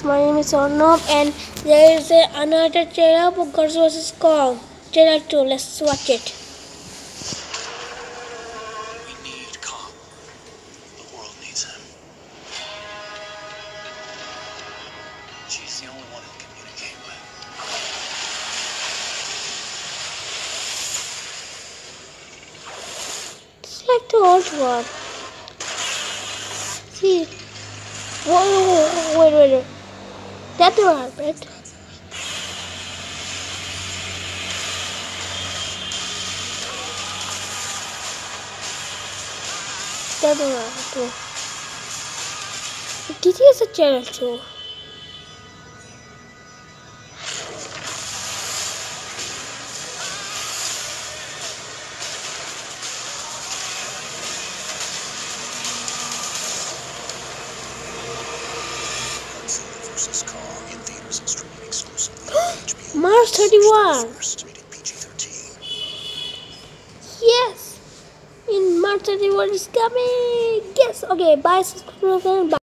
My name is Arnab and there is a, another trailer for Godzilla vs. Kong. Trailer 2, let's watch it. We need Kong. The world needs him. She's the only one to communicate with. It's like the old one. That will happen. That will happen. Did he have a chance too? March 31. First, rated PG-13. Yes! In March 31 is coming! Yes! Okay, bye, subscribe, and bye.